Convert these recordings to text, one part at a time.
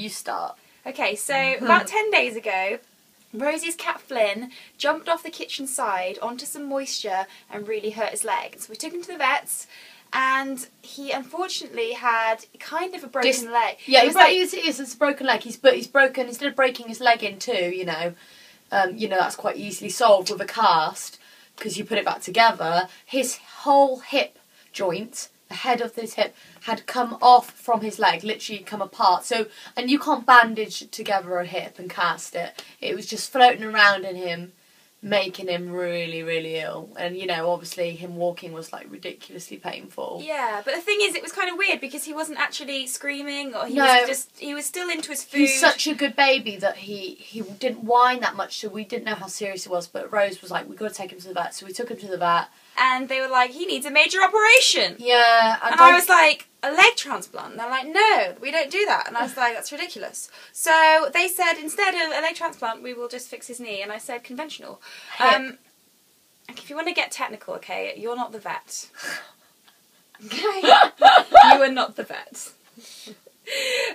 You start. Okay, so about 10 days ago, Rosie's cat Flynn jumped off the kitchen side onto some moisture and really hurt his leg. So we took him to the vets, and he unfortunately had kind of a broken Dis- leg. Yeah, it he's was like, he's, it's a broken leg. He's but he's broken instead of breaking his leg in two. You know, um, you know that's quite easily solved with a cast because you put it back together. His whole hip joint, head of his hip, had come off from his leg, literally come apart. So and you can't bandage together a hip and cast it. It was just floating around in him. Making him really, really ill, and you know, obviously, him walking was like ridiculously painful. Yeah, but the thing is, it was kind of weird because he wasn't actually screaming, or he No. was just he was still into his food. He's such a good baby that he he didn't whine that much, so we didn't know how serious it was. But Rose was like, "We got to take him to the vet," so we took him to the vet. and they were like, he needs a major operation. Yeah, and, And I was like, a leg transplant? And they're like, no, we don't do that. And I was like, that's ridiculous. So they said, instead of a leg transplant, we will just fix his knee. And I said, conventional. Um, if you want to get technical, okay, you're not the vet. Okay? you are not the vet.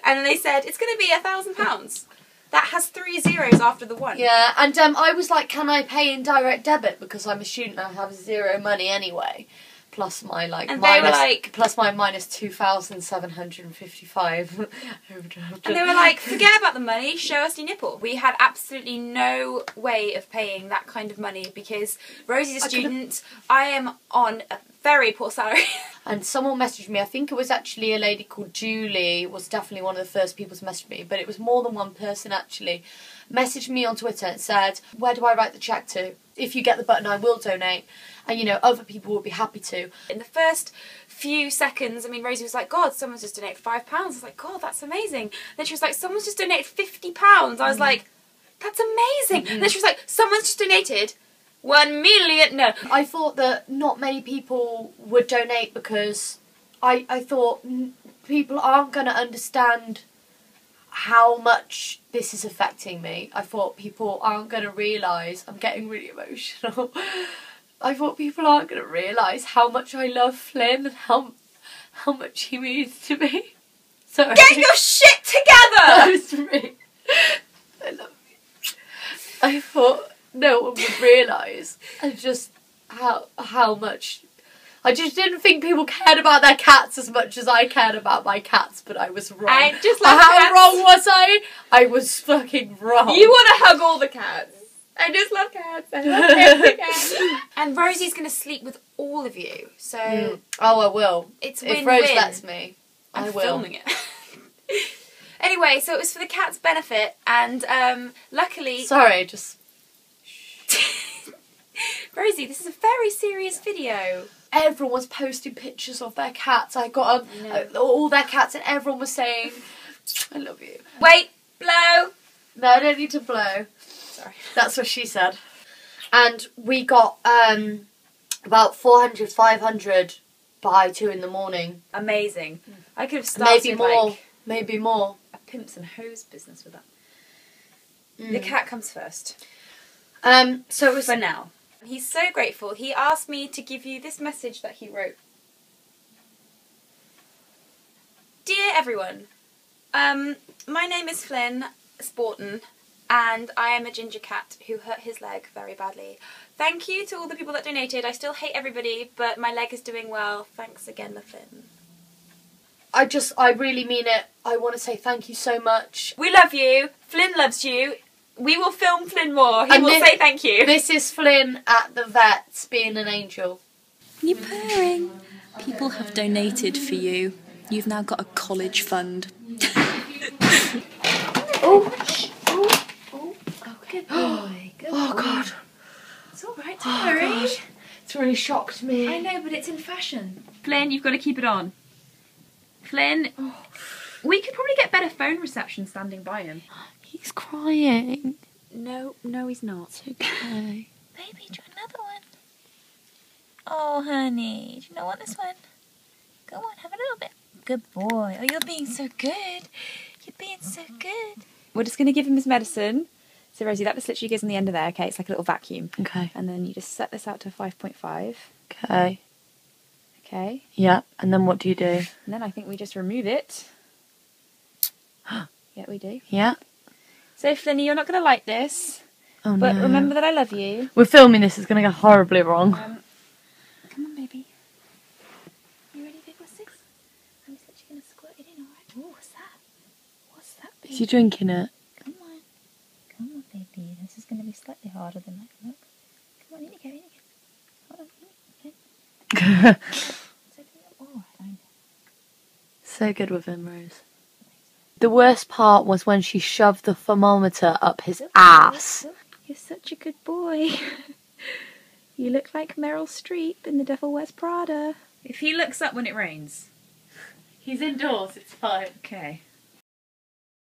and they said, it's going to be a thousand pounds. That has three zeros after the one. yeah, and um, I was like, "Can I pay in direct debit because I'm a student? I have zero money anyway." Plus my like And they were like- plus my minus two thousand seven hundred and fifty five. And they were like, forget about the money, show us your nipple. We had absolutely no way of paying that kind of money because Rosie's a I student. I am on a very poor salary. And someone messaged me. I think it was actually a lady called Julie. Was definitely one of the first people to message me, but it was more than one person actually. Messaged me on Twitter and said, "Where do I write the check to? If you get the button, I will donate." And you know, other people would be happy to. In the first few seconds, I mean, Rosie was like, God, someone's just donated five pounds. I was like, God, that's amazing. Then she was like, someone's just donated fifty pounds. I was mm-hmm. like, that's amazing. And then she was like, someone's just donated one million. No, I thought that not many people would donate because I I thought people aren't going to understand how much this is affecting me. I thought people aren't going to realise. I'm getting really emotional. I thought people aren't going to realise how much I love Flynn and how how much he means to me. Sorry. get your shit That together. was me. I love you. I thought no one would realise and just how how much I just didn't think people cared about their cats as much as I cared about my cats, but I was wrong. I just love how cats. wrong was I? I was fucking wrong. You want to hug all the cats. I just love cats. I love every cat. and Rosie's going to sleep with all of you. So Mm. Oh, I will. it's if win-win. Rose lets me, I I'm will. filming it. anyway, so it was for the cat's benefit, and um, luckily, Sorry, just Rosie, this is a very serious video. everyone was posting pictures of their cats. I got um, No. uh, all their cats, and everyone was saying, "I love you." Wait, blow. No, I don't need to blow. Sorry. That's what she said. And we got um, about 400, 500 by two in the morning. Amazing. I could have started Maybe more. like Maybe more. a pimps and hoes business with that. Mm. The cat comes first. Um, so it was. For now. He's so grateful. He asked me to give you this message that he wrote. Dear everyone, um, my name is Flynn Spaughton, and I am a ginger cat who hurt his leg very badly. Thank you to all the people that donated. I still hate everybody, but my leg is doing well. Thanks again, Flynn. I just, I really mean it. I want to say thank you so much. We love you. Flynn loves you. We will film Flynn more. He And will thi- say thank you. This is Flynn at the vet's being an angel. You're purring. People have donated for you. You've now got a college fund. Oh, shh. oh, oh, oh, good boy. Good Oh, boy. God. It's alright, don't Oh, worry. God. It's really shocked me. I know, but it's in fashion. Flynn, you've got to keep it on. Flynn, oh. we could probably get better phone reception standing by him. He's crying. No, no, he's not. It's okay. Baby, do you want another one? Oh, honey, do you not want this one? Go on, have a little bit. Good boy. Oh, you're being so good. You're being so good. We're just going to give him his medicine. So, Rosie, that just literally goes on the end of there, okay? It's like a little vacuum. Okay. And then you just set this out to 5.5, Okay. okay? Yeah. And then what do you do? And then I think we just remove it. Yeah, we do. Yeah. So, Flinny, you're not going to like this, Oh but no. remember that I love you. We're filming this. It's going to go horribly wrong. Um, come on, baby. You ready, big six? I'm just actually going to squirt it in, alright? Oh, what's that? What's that, Is baby? he drinking it? Come on. Come on, baby. This is going to be slightly harder than that. Look. Come on, in you go, in you go. Hold on, in you go. So, I know. so good with him, Rose. The worst part was when she shoved the thermometer up his oh, ass. You're such a good boy. you look like Meryl Streep in The Devil Wears Prada. If he looks up when it rains. He's indoors, it's fine. Okay.